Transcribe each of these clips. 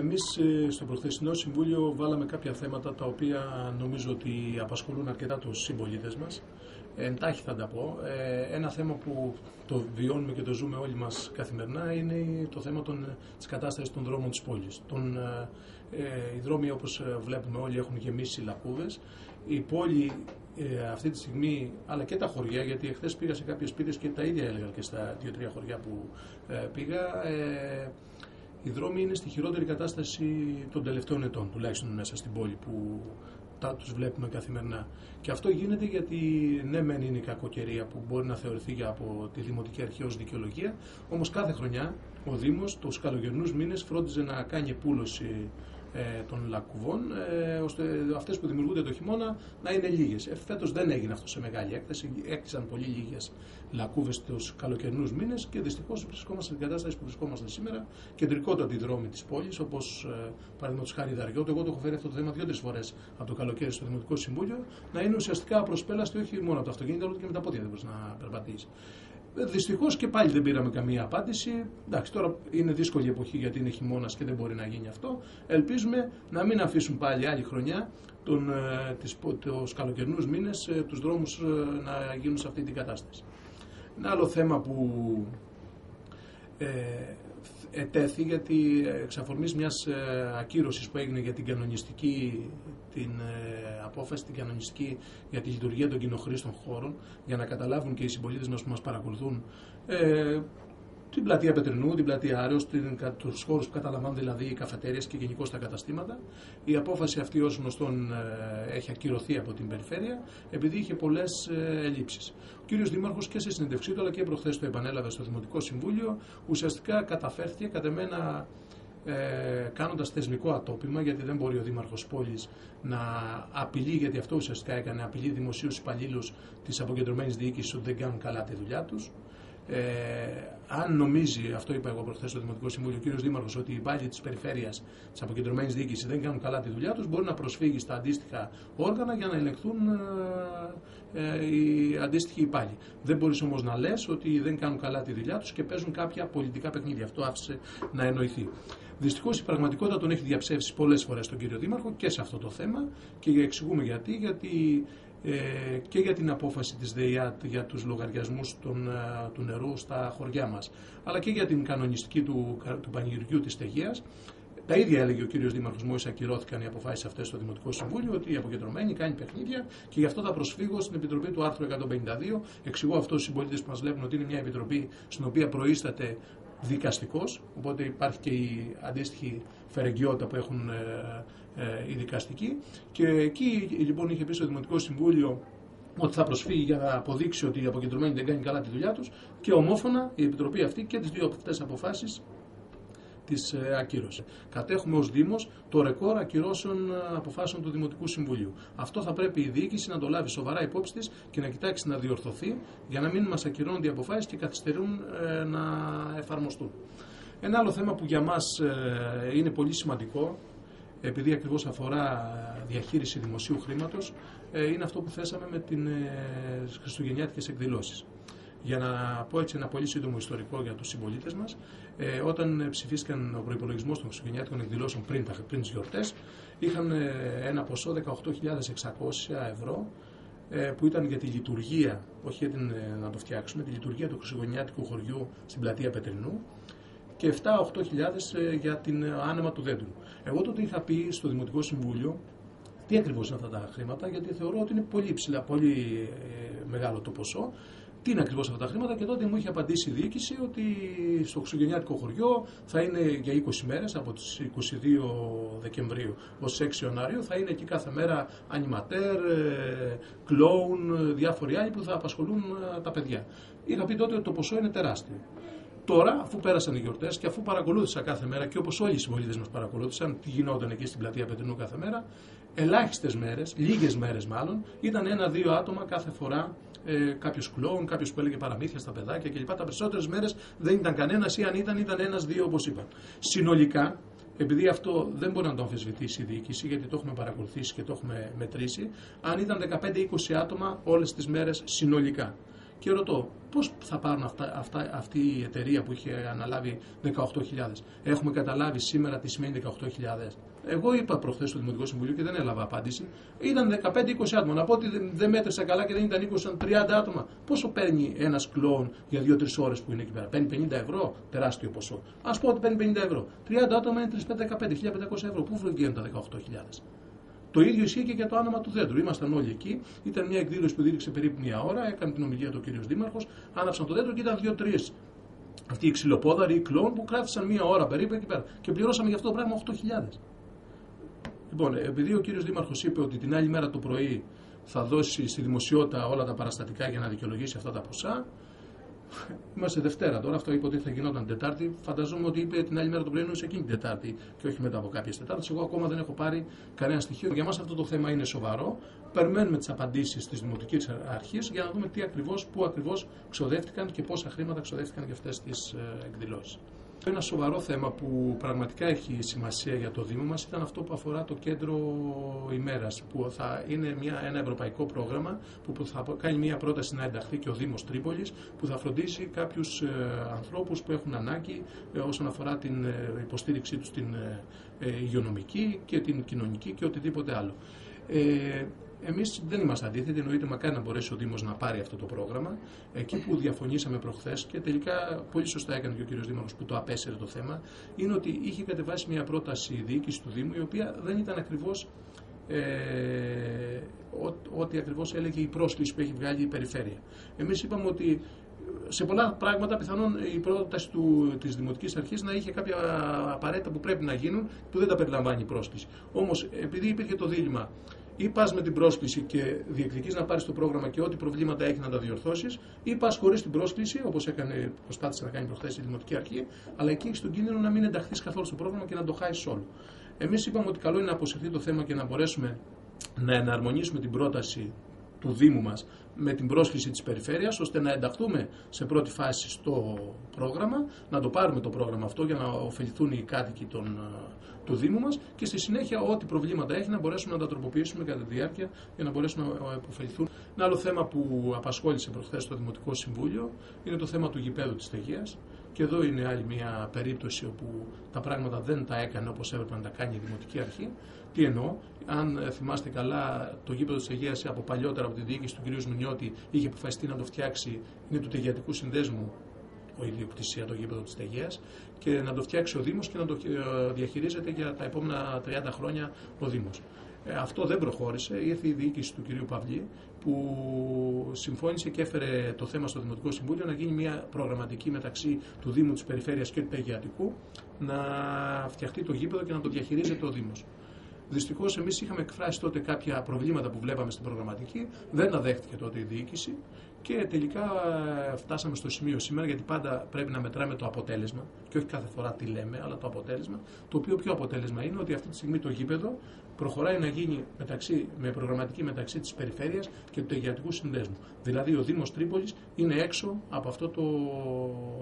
Εμείς ε, στο προχθεσινό Συμβούλιο βάλαμε κάποια θέματα τα οποία νομίζω ότι απασχολούν αρκετά τους συμπολίτες μας. Εντάχει θα τα πω. Ε, ένα θέμα που το βιώνουμε και το ζούμε όλοι μας καθημερινά είναι το θέμα των, της κατάστασης των δρόμων της πόλης. Τον, ε, οι δρόμοι όπως βλέπουμε όλοι έχουν γεμίσει λακκούδες. Η πόλη αυτή τη στιγμή, αλλά και τα χωριά, γιατί εχθές πήγα σε κάποιες σπίτες και τα ίδια έλεγα και στα δύο-τρία χωριά που πήγα, οι δρόμοι είναι στη χειρότερη κατάσταση των τελευταίων ετών, τουλάχιστον μέσα στην πόλη που τα τους βλέπουμε καθημερινά. Και αυτό γίνεται γιατί ναι μεν είναι η κακοκαιρία που μπορεί να θεωρηθεί για από τη Δημοτική Αρχή ως δικαιολογία, όμως κάθε χρονιά ο Δήμος τους καλοκαιρινούς μήνες φρόντιζε να κάνει επούλωση ε, των λακκουβών, ε, ώστε αυτές που δημιουργούνται το χειμώνα να είναι λίγες. Ε, φέτος δεν έγινε αυτό σε μεγάλη έκθεση, έκτισαν πολύ λίγες λακκούβες τους καλοκαιρινούς μήνες και δυστυχώς βρισκόμαστε στην κατάσταση που βρισκόμαστε σήμερα, κεντρικότατη δρόμη της πόλης, όπως ε, παραδείγματος χάρη Δαριώτο, εγώ το έχω φέρει αυτό το θέμα δύο-τρεις φορές από το καλοκαίρι στο Δημοτικό Συμβούλιο, να είναι ουσιαστικά προσπέλαστη όχι μόνο από το αυτοκίνητο, αλλά και με τα πόδια δεν μπορείς να περπατήσεις. Δυστυχώς και πάλι δεν πήραμε καμία απάντηση. Εντάξει, τώρα είναι δύσκολη εποχή γιατί είναι χειμώνας και δεν μπορεί να γίνει αυτό. Ελπίζουμε να μην αφήσουν πάλι άλλη χρονιά τον, ε, τις, τους καλοκαιρινούς μήνες ε, τους δρόμους ε, να γίνουν σε αυτή την κατάσταση. Ένα άλλο θέμα που ε, ετέθη γιατί εξ αφορμής μιας ακύρωσης που έγινε για την κανονιστική την ε, απόφαση, την κανονιστική για τη λειτουργία των κοινοχρήστων χώρων, για να καταλάβουν και οι συμπολίτες μας που μας παρακολουθούν ε, την πλατεία Πετρινού, την πλατεία Άρεος, τους χώρους που καταλαμβάνουν δηλαδή οι καφετέρειες και γενικώς τα καταστήματα. Η απόφαση αυτή, ως γνωστόν, ε, έχει ακυρωθεί από την περιφέρεια, επειδή είχε πολλές ε, ελλείψεις. Ο κύριος Δήμαρχος και σε συνέντευξή του, αλλά και προχθές το επανέλαβε στο Δημοτικό Συμβούλιο, ουσιαστικά καταφέρθηκε κατά μένα ε, κάνοντας θεσμικό ατόπιμα γιατί δεν μπορεί ο Δήμαρχος Πόλης να απειλεί γιατί αυτό ουσιαστικά έκανε απειλεί δημοσίους υπαλλήλους της αποκεντρωμένης διοίκησης ότι δεν κάνουν καλά τη δουλειά τους ε, αν νομίζει, αυτό είπα εγώ προχθές στο Δημοτικό Συμβούλιο, ο κύριος Δήμαρχος, ότι οι υπάλληλοι της περιφέρειας της αποκεντρωμένης διοίκησης δεν κάνουν καλά τη δουλειά τους, μπορεί να προσφύγει στα αντίστοιχα όργανα για να ελεγχθούν ε, ε, οι αντίστοιχοι υπάλληλοι. Δεν μπορείς όμως να λες ότι δεν κάνουν καλά τη δουλειά τους και παίζουν κάποια πολιτικά παιχνίδια. Αυτό άφησε να εννοηθεί. Δυστυχώς η πραγματικότητα τον έχει διαψεύσει πολλές φορές τον κύριο Δήμαρχο και σε αυτό το θέμα και εξηγούμε γιατί. Γιατί ε, και για την απόφαση της ΔΕΙΑΤ για τους λογαριασμούς των, ε, του νερού στα χωριά μας, αλλά και για την κανονιστική του, του πανηγυριού της Τεγείας. Τα ίδια έλεγε ο κύριος Δήμαρχος Μόης, ακυρώθηκαν οι αποφάσεις αυτές στο Δημοτικό Συμβούλιο, ότι η αποκεντρωμένη κάνει παιχνίδια και γι' αυτό θα προσφύγω στην Επιτροπή του άρθρου 152. Εξηγώ αυτό στους συμπολίτες που μας βλέπουν ότι είναι μια επιτροπή στην οποία προείσταται δικαστικός, οπότε υπάρχει και η αντίστοιχη φερεγγιότητα που έχουν ε, ε, οι δικαστικοί. Και εκεί λοιπόν είχε πει στο Δημοτικό Συμβούλιο ότι θα προσφύγει για να αποδείξει ότι η αποκεντρωμένη δεν κάνει καλά τη δουλειά τους και ομόφωνα η Επιτροπή αυτή και τις δύο αυτές αποφάσεις της ε, ακύρωσε. Κατέχουμε ως Δήμος το ρεκόρ ακυρώσεων ε, αποφάσεων του Δημοτικού Συμβουλίου. Αυτό θα πρέπει η διοίκηση να το λάβει σοβαρά υπόψη της και να κοιτάξει να διορθωθεί για να μην μας ακυρώνονται οι αποφάσεις και καθυστερούν να εφαρμοστούν. Ένα άλλο θέμα που για μας είναι πολύ σημαντικό επειδή ακριβώς αφορά διαχείριση δημοσίου χρήματος, ε, είναι αυτό που θέσαμε με τι ε, χριστουγεννιάτικες εκδηλώσεις. Για να πω έτσι ένα πολύ σύντομο ιστορικό για τους συμπολίτες μας, ε, όταν ψηφίστηκαν ο προπολογισμό των χριστουγεννιάτικων εκδηλώσεων πριν, πριν τις γιορτές, είχαν ένα ποσό 18.600 ευρώ που ήταν για τη λειτουργία, όχι για την, να το φτιάξουμε, τη λειτουργία του χριστουγεννιάτικου χωριού στην πλατεία Πετρινού και 7-8 για την άνεμα του δέντρου. Εγώ τότε είχα πει στο Δημοτικό Συμβούλιο τι ακριβώς είναι αυτά τα χρήματα, γιατί θεωρώ ότι είναι πολύ ψηλά, πολύ ε, μεγάλο το ποσό. Τι είναι ακριβώς αυτά τα χρήματα και τότε μου είχε απαντήσει η διοίκηση ότι στο Χριστουγεννιάτικο χωριό θα είναι για 20 μέρες από τις 22 Δεκεμβρίου ως 6 Ιανουαρίου. Θα είναι εκεί κάθε μέρα ανηματέρ, κλόουν, διάφοροι άλλοι που θα απασχολούν ε, τα παιδιά. Είχα πει τότε ότι το ποσό είναι τεράστιο. Τώρα, αφού πέρασαν οι γιορτές και αφού παρακολούθησα κάθε μέρα και όπως όλοι οι συμπολίτες μας παρακολούθησαν τι γινόταν εκεί στην πλατεία Πετρινού κάθε μέρα, ελάχιστες μέρες, λίγες μέρες μάλλον, ήταν ένα-δύο άτομα κάθε φορά ε, κάποιος κλόουν, κάποιος που έλεγε παραμύθια στα παιδάκια κλπ. Τα περισσότερες μέρες δεν ήταν κανένας ή αν ήταν, ήταν ένα-δύο όπως είπαν. Συνολικά, επειδή αυτό δεν μπορεί να το αμφισβητήσει η διοίκηση, γιατί το έχουμε παρακολουθήσει και το έχουμε μετρήσει, αν ήταν 15-20 άτομα όλες τις μέρες συνολικά. Και ρωτώ, πώς θα πάρουν αυτά, αυτά, αυτή η εταιρεία που είχε αναλάβει 18.000. Έχουμε καταλάβει σήμερα τι σημαίνει 18.000. Εγώ είπα προχθές στο Δημοτικό Συμβουλίο και δεν έλαβα απάντηση. Ήταν 15-20 άτομα. Να πω ότι δεν μέτρησα καλά και δεν ήταν 20, 30 άτομα. Πόσο παίρνει ένας κλόουν για 2-3 ώρες που είναι εκεί πέρα; Παίρνει 50 ευρώ, τεράστιο ποσό. Α πω ότι παίρνει 50 ευρώ. 30 άτομα είναι 3-5-15, 1500 ευρώ. Πού βγαίνουν τα 18.000. Το ίδιο ισχύει και για το άνομα του δέντρου. Ήμασταν όλοι εκεί. Ήταν μια εκδήλωση που δίδυξε περίπου μια ώρα. Έκανε την ομιλία του ο κ. Δήμαρχος. Άναψαν το δέντρο και ήταν δύο-τρεις αυτοί οι ξυλοπόδαροι, οι κλόν που κράτησαν μία ώρα περίπου εκεί πέρα. Και πληρώσαμε για αυτό το πράγμα 8.000. Λοιπόν, επειδή ο κύριος Δήμαρχος είπε ότι την άλλη μέρα το πρωί θα δώσει στη δημοσιότητα όλα τα παραστατικά για να δικαιολογήσει αυτά τα ποσά, Είμαστε Δευτέρα τώρα, αυτό είπε ότι θα γινόταν Τετάρτη. Φανταζόμαι ότι είπε την άλλη μέρα το πρωί σε εκείνη την Τετάρτη και όχι μετά από κάποιες Τετάρτες. Εγώ ακόμα δεν έχω πάρει κανένα στοιχείο. Για μας αυτό το θέμα είναι σοβαρό. Περιμένουμε τις απαντήσεις της Δημοτικής Αρχής για να δούμε τι ακριβώς, πού ακριβώς ξοδεύτηκαν και πόσα χρήματα ξοδεύτηκαν για αυτές τις ε, εκδηλώσεις. Ένα σοβαρό θέμα που πραγματικά έχει σημασία για το Δήμο μας ήταν αυτό που αφορά το κέντρο ημέρας που θα είναι μια, ένα ευρωπαϊκό πρόγραμμα που θα κάνει μια πρόταση να ενταχθεί και ο Δήμος Τρίπολης που θα φροντίσει κάποιους ε, ανθρώπους που έχουν ανάγκη ε, όσον αφορά την ε, υποστήριξή τους στην ε, υγειονομική και την κοινωνική και οτιδήποτε άλλο. Ε, Εμείς δεν είμαστε αντίθετοι, εννοείται μακάρι να μπορέσει ο Δήμος να πάρει αυτό το πρόγραμμα. Εκεί που διαφωνήσαμε προχθές και τελικά πολύ σωστά έκανε και ο κ. Δήμαρχος που το απέσαιρε το θέμα, είναι ότι είχε κατεβάσει μια πρόταση η διοίκηση του Δήμου η οποία δεν ήταν ακριβώς ε, ό,τι ακριβώς έλεγε η πρόσκληση που έχει βγάλει η περιφέρεια. Εμείς είπαμε ότι σε πολλά πράγματα πιθανόν η πρόταση του, της Δημοτικής Αρχής να είχε κάποια απαραίτητα που πρέπει να γίνουν που δεν τα περιλαμβάνει η πρόσκληση. Όμως επειδή υπήρχε το δίλημα ή πα με την πρόσκληση και διεκδικείς να πάρεις το πρόγραμμα και ό,τι προβλήματα έχει να τα διορθώσεις, ή πα χωρίς την πρόσκληση, όπως έκανε, προσπάθησε να κάνει προχθές η Δημοτική Αρχή, αλλά εκεί έχεις τον κίνδυνο να μην ενταχθείς καθόλου στο πρόγραμμα και να το χάσεις όλο. Εμείς είπαμε ότι καλό είναι να αποσυρθεί το θέμα και να μπορέσουμε να εναρμονίσουμε την πρόταση του Δήμου μας με την πρόσκληση της περιφέρειας ώστε να ενταχθούμε σε πρώτη φάση στο πρόγραμμα, να το πάρουμε το πρόγραμμα αυτό για να ωφεληθούν οι κάτοικοι των, ε, του Δήμου μας και στη συνέχεια ό,τι προβλήματα έχει να μπορέσουμε να τα τροποποιήσουμε κατά τη διάρκεια για να μπορέσουν να ωφεληθούν. Ένα άλλο θέμα που απασχόλησε προχθές στο Δημοτικό Συμβούλιο είναι το θέμα του γηπέδου της Τεγείας. Και εδώ είναι άλλη μια περίπτωση όπου τα πράγματα δεν τα έκανε όπως έπρεπε να τα κάνει η Δημοτική Αρχή. Τι εννοώ, αν θυμάστε καλά, το γήπεδο της Αιγαία από παλιότερα από τη διοίκηση του κ. Μουνιώτη είχε αποφασιστεί να το φτιάξει, είναι του Τεγιατικού Συνδέσμου ο ιδιοκτησία το γήπεδο της Αιγαία και να το φτιάξει ο Δήμος και να το ε, διαχειρίζεται για τα επόμενα 30 χρόνια ο Δήμος. Ε, αυτό δεν προχώρησε. Ήρθε η διοίκηση του κ. Παυλή που συμφώνησε και έφερε το θέμα στο Δημοτικό Συμβούλιο να γίνει μια προγραμματική μεταξύ του Δήμου της Περιφέρειας και του Πεγιατικού να φτιαχτεί το γήπεδο και να το διαχειρίζεται ο Δήμος. Δυστυχώς, εμείς είχαμε εκφράσει τότε κάποια προβλήματα που βλέπαμε στην προγραμματική, δεν τα δέχτηκε τότε η διοίκηση και τελικά ε, φτάσαμε στο σημείο σήμερα, γιατί πάντα πρέπει να μετράμε το αποτέλεσμα και όχι κάθε φορά τι λέμε, αλλά το αποτέλεσμα. Το οποίο πιο αποτέλεσμα είναι ότι αυτή τη στιγμή το γήπεδο προχωράει να γίνει μεταξύ, με προγραμματική μεταξύ της περιφέρειας και του Αιγιατικού Συνδέσμου. Δηλαδή ο Δήμος Τρίπολης είναι έξω από αυτό το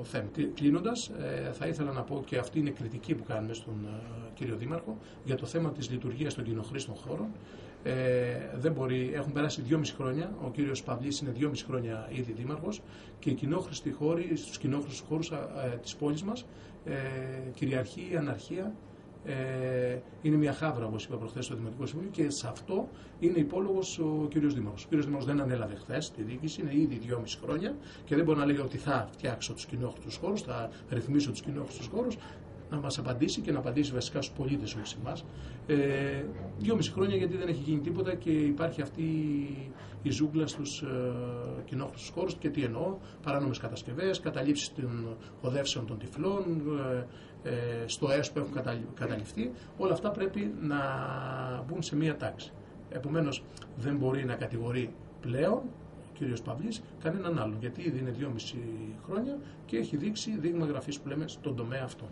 θέμα. Κλείνοντας, ε, θα ήθελα να πω και αυτή είναι κριτική που κάνουμε στον ε, κύριο Δήμαρχο για το θέμα της λειτουργίας των κοινοχρήστων χώρων. Ε, δεν μπορεί, έχουν περάσει δυόμιση χρόνια. Ο κύριος Παυλής είναι δυόμιση χρόνια ήδη δήμαρχος και οι κοινόχρηστοι χώροι, στους κοινόχρηστους χώρους ε, της πόλης μας ε, κυριαρχεί η αναρχία. Ε, είναι μια χάβρα, όπως είπα προχθές στο Δημοτικό Συμβούλιο, και σε αυτό είναι υπόλογος ο κ. Δήμαρχος. Ο κ. Δήμαρχος δεν ανέλαβε χθες τη διοίκηση, είναι ήδη δυόμιση χρόνια και δεν μπορεί να λέει ότι θα φτιάξω τους κοινόχρηστου χώρους, θα ρυθμίσω τους κοινόχρηστου χώρους να μας απαντήσει και να απαντήσει βασικά στους πολίτες όπω εμάς. Ε, δυόμιση χρόνια γιατί δεν έχει γίνει τίποτα και υπάρχει αυτή η ζούγκλα στους ε, κοινόχρηστους χώρους. Και τι εννοώ, παράνομες κατασκευές, καταλήψεις των οδεύσεων των τυφλών, ε, ε, στο ΕΣ που έχουν καταληφθεί. Όλα αυτά πρέπει να μπουν σε μία τάξη. Επομένως, δεν μπορεί να κατηγορεί πλέον κύριος Παυλής, κανέναν άλλον. Γιατί ήδη είναι 2,5 χρόνια και έχει δείξει δείγμα γραφής που λέμε στον τομέα αυτό.